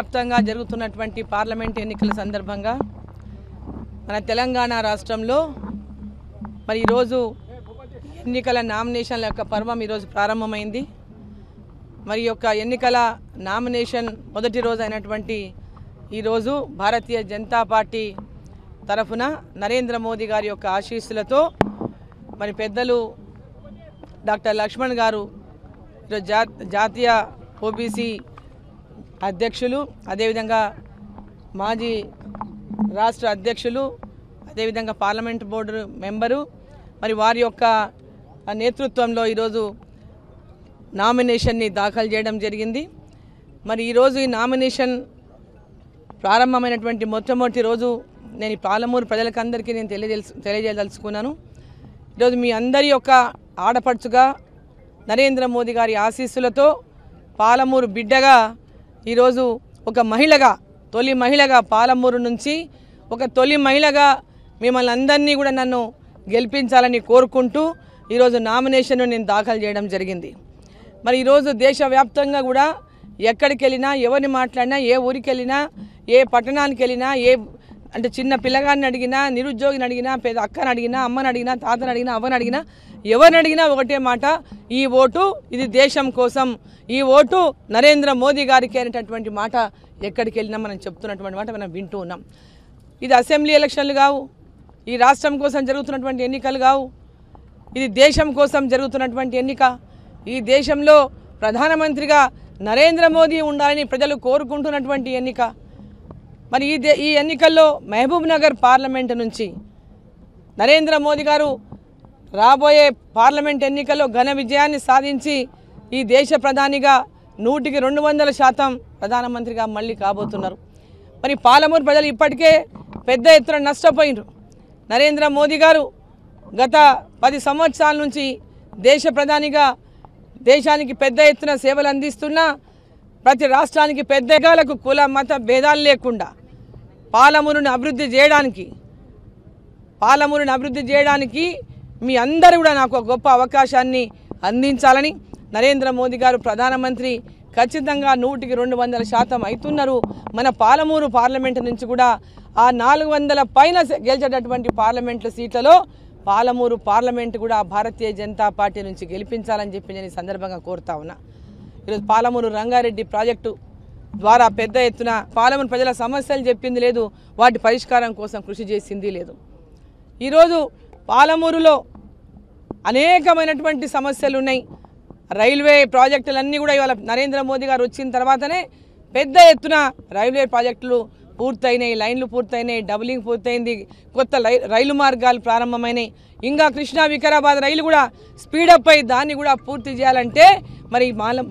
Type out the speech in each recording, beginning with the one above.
వ్యాప్తంగా జరుగుతున్నటువంటి పార్లమెంట్ ఎన్నికల సందర్భంగా మన తెలంగాణ రాష్ట్రంలో మరి ఈరోజు ఎన్నికల నామినేషన్ల యొక్క పర్వం ఈరోజు ప్రారంభమైంది. మరి యొక్క ఎన్నికల నామినేషన్ మొదటి రోజు అయినటువంటి ఈరోజు భారతీయ జనతా పార్టీ తరఫున నరేంద్ర మోదీ గారి యొక్క ఆశీస్సులతో మరి పెద్దలు డాక్టర్ లక్ష్మణ్ గారు ఈరోజు జా జాతీయ ఓబీసీ అధ్యక్షులు అదేవిధంగా మాజీ రాష్ట్ర అధ్యక్షులు అదేవిధంగా పార్లమెంట్ బోర్డు మెంబరు మరి వారి యొక్క నేతృత్వంలో ఈరోజు నామినేషన్ని దాఖలు చేయడం జరిగింది. మరి ఈరోజు ఈ నామినేషన్ ప్రారంభమైనటువంటి మొట్టమొదటి రోజు నేను పాలమూరు ప్రజలకందరికీ నేను తెలియజేల్సు తెలియజేయదలుచుకున్నాను. ఈరోజు మీ అందరి యొక్క ఆడపడుచుగా నరేంద్ర మోదీ గారి ఆశీస్సులతో పాలమూరు బిడ్డగా ఈరోజు ఒక మహిళగా తొలి మహిళగా పాలమూరు నుంచి ఒక తొలి మహిళగా మిమ్మల్ని అందరినీ కూడా నన్ను గెలిపించాలని కోరుకుంటూ ఈరోజు నామినేషన్ను నేను దాఖలు చేయడం జరిగింది. మరి ఈరోజు దేశవ్యాప్తంగా కూడా ఎక్కడికి వెళ్ళినా ఎవరిని మాట్లాడినా ఏ ఊరికి వెళ్ళినా ఏ పట్టణానికి వెళ్ళినా ఏ అంటే చిన్న పిల్లగాడిని అడిగినా నిరుద్యోగిని అడిగినా పేద అక్కని అడిగినా అమ్మని అడిగినా తాతని అడిగినా అవ్వని అడిగినా ఎవరిని అడిగినా ఒకటే మాట ఈ ఓటు ఇది దేశం కోసం. ఈ ఓటు నరేంద్ర మోదీ గారికి అనేటటువంటి మాట ఎక్కడికి వెళ్ళినా మనం చెప్తున్నటువంటి మాట మనం వింటూ ఉన్నాం. ఇది అసెంబ్లీ ఎలక్షన్లు కావు ఈ రాష్ట్రం కోసం జరుగుతున్నటువంటి ఎన్నికలు కావు ఇది దేశం కోసం జరుగుతున్నటువంటి ఎన్నిక. ఈ దేశంలో ప్రధానమంత్రిగా నరేంద్ర మోదీ ఉండాలని ప్రజలు కోరుకుంటున్నటువంటి ఎన్నిక. మరి ఈ దే ఈ ఎన్నికల్లో మహబూబ్ నగర్ పార్లమెంటు నుంచి నరేంద్ర మోదీ గారు రాబోయే పార్లమెంట్ ఎన్నికల్లో ఘన విజయాన్ని సాధించి ఈ దేశ ప్రధానిగా నూటికి రెండు వందల శాతం ప్రధానమంత్రిగా మళ్ళీ కాబోతున్నారు. మరి పాలమూరు ప్రజలు ఇప్పటికే పెద్ద ఎత్తున నష్టపోయినారు. నరేంద్ర మోదీ గారు గత పది సంవత్సరాల నుంచి దేశ ప్రధానిగా దేశానికి పెద్ద ఎత్తున సేవలు అందిస్తున్నా ప్రతి రాష్ట్రానికి పెద్దగాలకు కుల మత భేదాలు లేకుండా పాలమూరుని అభివృద్ధి చేయడానికి పాలమూరుని అభివృద్ధి చేయడానికి మీ అందరూ కూడా నాకు ఒక గొప్ప అవకాశాన్ని అందించాలని నరేంద్ర మోదీ గారు ప్రధానమంత్రి ఖచ్చితంగా నూటికి రెండు వందల శాతం అవుతున్నారు. మన పాలమూరు పార్లమెంటు నుంచి కూడా ఆ నాలుగు వందల పైన గెలిచేటటువంటి పార్లమెంట్ల సీట్లలో పాలమూరు పార్లమెంటు కూడా భారతీయ జనతా పార్టీ నుంచి గెలిపించాలని చెప్పి నేను ఈ సందర్భంగా కోరుతా ఉన్నా. ఈరోజు పాలమూరు రంగారెడ్డి ప్రాజెక్టు ద్వారా పెద్ద ఎత్తున పాలమూరు ప్రజల సమస్యలు చెప్పింది లేదు వాటి పరిష్కారం కోసం కృషి చేసింది లేదు. ఈరోజు పాలమూరులో అనేకమైనటువంటి సమస్యలు ఉన్నాయి. రైల్వే ప్రాజెక్టులన్నీ కూడా ఇవాళ నరేంద్ర మోదీ గారు వచ్చిన తర్వాతనే పెద్ద ఎత్తున రైల్వే ప్రాజెక్టులు పూర్తయినాయి లైన్లు పూర్తయినాయి డబులింగ్ పూర్తయింది కొత్త లై- రైలు మార్గాలు ప్రారంభమైనాయి. ఇంకా కృష్ణా వికారాబాద్ రైలు కూడా స్పీడప్ అయి దాన్ని కూడా పూర్తి చేయాలంటే మరి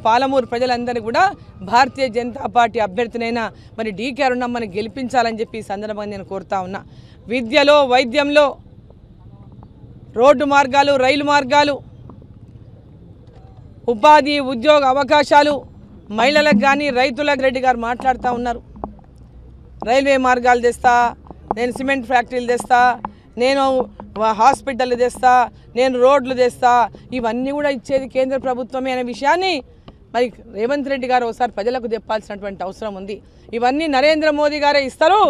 పాలమూరు ప్రజలందరూ కూడా భారతీయ జనతా పార్టీ అభ్యర్థినైనా మరి డీకే అరుణమ్మని గెలిపించాలని చెప్పి ఈ సందర్భంగా నేను కోరుతా ఉన్నా. విద్యలో వైద్యంలో రోడ్డు మార్గాలు రైలు మార్గాలు ఉపాధి ఉద్యోగ అవకాశాలు మహిళలకు కానీ రైతులకు రెడ్డి గారు మాట్లాడుతూ ఉన్నారు. రైల్వే మార్గాలు తెస్తా నేను సిమెంట్ ఫ్యాక్టరీలు తెస్తా నేను హాస్పిటల్ తెస్తా నేను రోడ్లు తెస్తా ఇవన్నీ కూడా ఇచ్చేది కేంద్ర ప్రభుత్వమే అనే విషయాన్ని మరి రేవంత్ రెడ్డి గారు ఒకసారి ప్రజలకు చెప్పాల్సినటువంటి అవసరం ఉంది. ఇవన్నీ నరేంద్ర మోదీ గారే ఇస్తారు.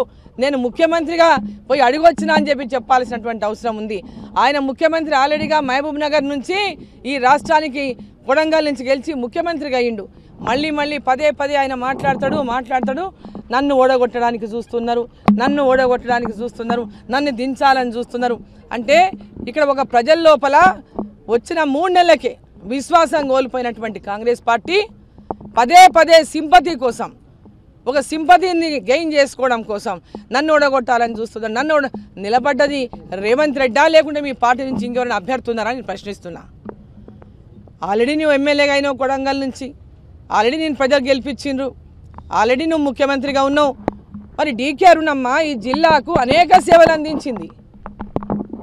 నేను ముఖ్యమంత్రిగా పోయి అడిగొచ్చినా అని చెప్పి చెప్పాల్సినటువంటి అవసరం ఉంది. ఆయన ముఖ్యమంత్రి ఆల్రెడీగా మహబూబ్ నగర్ నుంచి ఈ రాష్ట్రానికి కొడంగల్ నుంచి గెలిచి ముఖ్యమంత్రిగా అయ్యిండు. మళ్ళీ మళ్ళీ పదే పదే ఆయన మాట్లాడతాడు మాట్లాడతాడు. నన్ను ఓడగొట్టడానికి చూస్తున్నారు నన్ను ఓడగొట్టడానికి చూస్తున్నారు నన్ను దించాలని చూస్తున్నారు. అంటే ఇక్కడ ఒక ప్రజల లోపల వచ్చిన మూడు నెలలకే విశ్వాసం కోల్పోయినటువంటి కాంగ్రెస్ పార్టీ పదే పదే సింపతి కోసం ఒక సింపతిని గెయిన్ చేసుకోవడం కోసం నన్ను ఓడగొట్టాలని చూస్తున్నారు. నన్ను నిలబడ్డది రేవంత్ రెడ్డా లేకుంటే మీ పార్టీ నుంచి ఇంకెవరైనా అభ్యర్థున్నారా నేను ప్రశ్నిస్తున్నా. ఆల్రెడీ నువ్వు ఎమ్మెల్యేగా అయినావు కొడంగల్ నుంచి. ఆల్రెడీ నేను ప్రజలు గెలిపించిండ్రు. ఆల్రెడీ నువ్వు ముఖ్యమంత్రిగా ఉన్నావు. మరి డీకే అరుణమ్మ ఈ జిల్లాకు అనేక సేవలు అందించింది.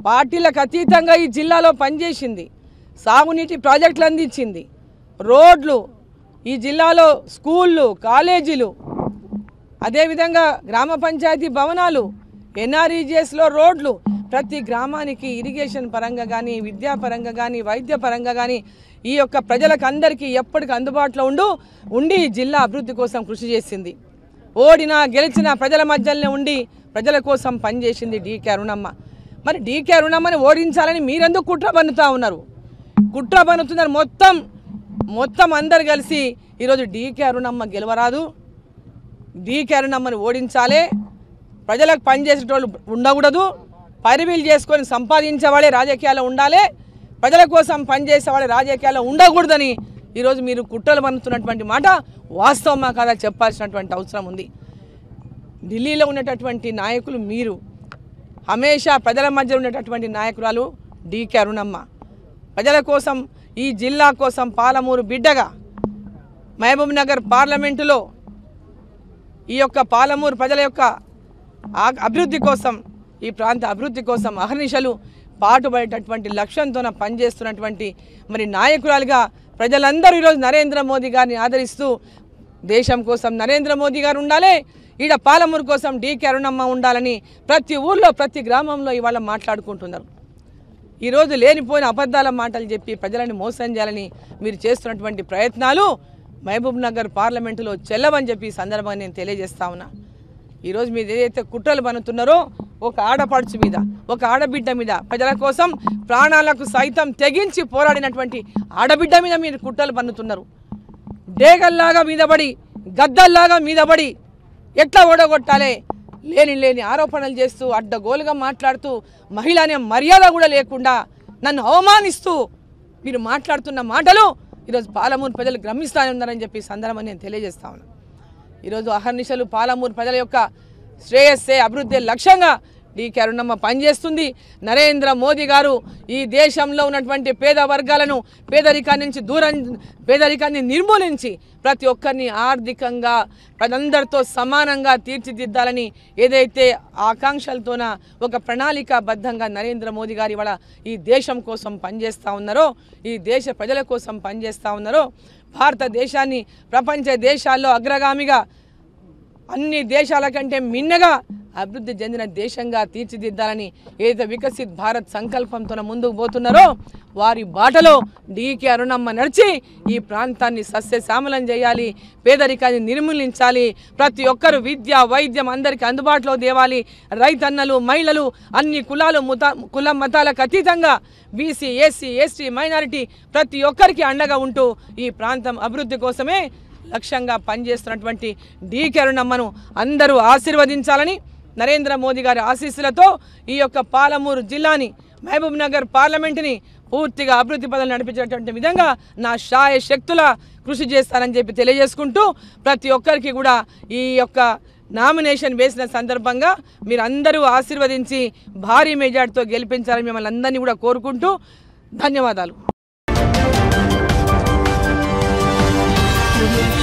పార్టీలకు అతీతంగా ఈ జిల్లాలో పనిచేసింది. సాగునీటి ప్రాజెక్టులు అందించింది. రోడ్లు ఈ జిల్లాలో స్కూళ్ళు కాలేజీలు అదేవిధంగా గ్రామ పంచాయతీ భవనాలు ఎన్ఆర్ఈజిఎస్లో రోడ్లు ప్రతి గ్రామానికి ఇరిగేషన్ పరంగా కానీ విద్యా పరంగా కానీ వైద్య పరంగా కానీ ఈ యొక్క ప్రజలకు అందరికీ ఎప్పటికీ అందుబాటులో ఉండు ఉండి జిల్లా అభివృద్ధి కోసం కృషి చేసింది. ఓడినా గెలిచినా ప్రజల మధ్యలోనే ఉండి ప్రజల కోసం పనిచేసింది డీకే అరుణమ్మ. మరి డీకే అరుణమ్మని ఓడించాలని మీరెందుకు కుట్ర పన్నుతూ ఉన్నారు? కుట్ర పన్నుతున్నారు మొత్తం మొత్తం అందరు కలిసి ఈరోజు డీకే అరుణమ్మ గెలవరాదు. డీకే అరుణమ్మని ఓడించాలి. ప్రజలకు పనిచేసేటోళ్ళు ఉండకూడదు. పరివీలు చేసుకొని సంపాదించేవాళ్ళే రాజకీయాల్లో ఉండాలి. ప్రజల కోసం పనిచేసేవాడి రాజకీయాల్లో ఉండకూడదని ఈరోజు మీరు కుట్రలు పన్నుతున్నటువంటి మాట వాస్తవమా కాదా చెప్పాల్సినటువంటి అవసరం ఉంది. ఢిల్లీలో ఉన్నటువంటి నాయకులు మీరు హమేషా ప్రజల మధ్య ఉండేటటువంటి నాయకురాలు డీకే అరుణమ్మ. ప్రజల కోసం ఈ జిల్లా కోసం పాలమూరు బిడ్డగా మహబూబ్ నగర్ పార్లమెంటులో ఈ యొక్క పాలమూరు ప్రజల యొక్క అభివృద్ధి కోసం ఈ ప్రాంత అభివృద్ధి కోసం అహర్నిశలు పాటుపడేటటువంటి లక్ష్యంతోన పనిచేస్తున్నటువంటి మరి నాయకురాలుగా ప్రజలందరూ ఈరోజు నరేంద్ర మోదీ గారిని ఆదరిస్తూ దేశం కోసం నరేంద్ర మోదీ గారు ఉండాలి ఈడ పాలమూరు కోసం డీకే అరుణమ్మ ఉండాలని ప్రతి ఊర్లో ప్రతి గ్రామంలో ఇవాళ మాట్లాడుకుంటున్నారు. ఈరోజు లేనిపోయిన అబద్ధాల మాటలు చెప్పి ప్రజలను మోసం చేయాలని మీరు చేస్తున్నటువంటి ప్రయత్నాలు మహబూబ్ నగర్ పార్లమెంటులో చెల్లవని చెప్పి సందర్భంగా నేను తెలియజేస్తా ఉన్నా. ఈరోజు మీరు ఏదైతే కుట్రలు పనుతున్నారో ఒక ఆడపడుచు మీద ఒక ఆడబిడ్డ మీద ప్రజల కోసం ప్రాణాలకు సైతం తెగించి పోరాడినటువంటి ఆడబిడ్డ మీద మీరు కుట్రలు పన్నుతున్నారు. డేగల్లాగా మీదబడి గద్దల్లాగా మీదబడి ఎట్లా ఓడగొట్టాలి? లేని లేని ఆరోపణలు చేస్తూ అడ్డగోలుగా మాట్లాడుతూ మహిళ అనే మర్యాద కూడా లేకుండా నన్ను అవమానిస్తూ మీరు మాట్లాడుతున్న మాటలు ఈరోజు పాలమూరు ప్రజలు గ్రమిస్తానే ఉన్నారని చెప్పి సందర్భం నేను తెలియజేస్తా ఉన్నాను ఈరోజు అహర్నిశలు పాలమూరు ప్రజల యొక్క శ్రేయస్సే అభివృద్ధి లక్ష్యంగా డీకే అరుణమ్మ పనిచేస్తుంది. నరేంద్ర మోదీ గారు ఈ దేశంలో ఉన్నటువంటి పేద వర్గాలను పేదరికాన్ని నుంచి దూరం పేదరికాన్ని నిర్మూలించి ప్రతి ఒక్కరిని ఆర్థికంగా ప్రజలందరితో సమానంగా తీర్చిదిద్దాలని ఏదైతే ఆకాంక్షలతోన ఒక ప్రణాళికాబద్ధంగా నరేంద్ర మోదీ గారు ఇవాళ ఈ దేశం కోసం పనిచేస్తూ ఉన్నారో ఈ దేశ ప్రజల కోసం పనిచేస్తూ ఉన్నారో భారతదేశాన్ని ప్రపంచ దేశాల్లో అగ్రగామిగా అన్ని దేశాల కంటే మిన్నగా అభివృద్ధి చెందిన దేశంగా తీర్చిదిద్దాలని ఏదైతే వికసిత్ భారత్ సంకల్పంతో ముందుకు పోతున్నారో వారి బాటలో డీకే అరుణమ్మ నడిచి ఈ ప్రాంతాన్ని సస్యశ్యామలం చేయాలి పేదరికాన్ని నిర్మూలించాలి ప్రతి ఒక్కరు విద్య వైద్యం అందరికీ అందుబాటులో తేవాలి. రైతన్నలు మహిళలు అన్ని కులాలు ముత కుల మతాలకు అతీతంగా బీసీ ఎస్సీ ఎస్టీ మైనారిటీ ప్రతి ఒక్కరికి అండగా ఉంటూ ఈ ప్రాంతం అభివృద్ధి కోసమే లక్ష్యంగా పనిచేస్తున్నటువంటి డీకే అరుణమ్మను అందరూ ఆశీర్వదించాలని నరేంద్ర మోదీ గారి ఆశీస్సులతో ఈ యొక్క పాలమూరు జిల్లాని మహబూబ్ నగర్ పార్లమెంటుని పూర్తిగా అభివృద్ధి పదాలు నడిపించేటువంటి విధంగా నా శాయ శక్తుల కృషి చేస్తానని చెప్పి తెలియజేసుకుంటూ ప్రతి ఒక్కరికి కూడా ఈ యొక్క నామినేషన్ వేసిన సందర్భంగా మీరు అందరూ ఆశీర్వదించి భారీ మెజార్టీతో గెలిపించాలని మిమ్మల్ని అందరినీ కూడా కోరుకుంటూ ధన్యవాదాలు Thank you.